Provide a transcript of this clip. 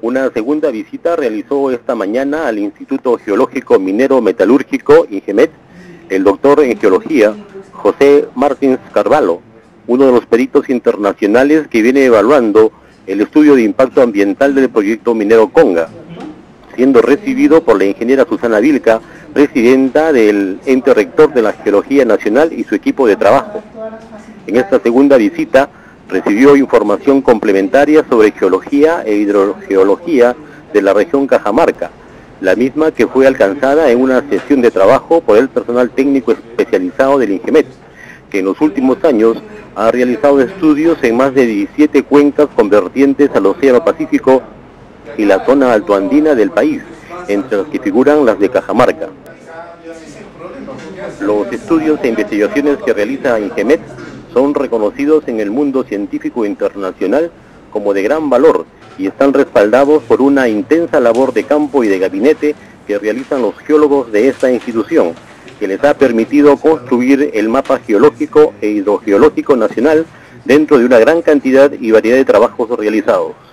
Una segunda visita realizó esta mañana al Instituto Geológico Minero Metalúrgico, INGEMET, el doctor en geología José Martins Carvalho, uno de los peritos internacionales que viene evaluando el estudio de impacto ambiental del proyecto minero Conga, siendo recibido por la ingeniera Susana Vilca, presidenta del ente rector de la Geología Nacional y su equipo de trabajo. En esta segunda visita recibió información complementaria sobre geología e hidrogeología de la región Cajamarca, la misma que fue alcanzada en una sesión de trabajo por el personal técnico especializado del INGEMET, que en los últimos años ha realizado estudios en más de 17 cuencas con vertientes al Océano Pacífico y la zona altoandina del país, entre las que figuran las de Cajamarca. Los estudios e investigaciones que realiza INGEMET son reconocidos en el mundo científico internacional como de gran valor y están respaldados por una intensa labor de campo y de gabinete que realizan los geólogos de esta institución, que les ha permitido construir el mapa geológico e hidrogeológico nacional dentro de una gran cantidad y variedad de trabajos realizados.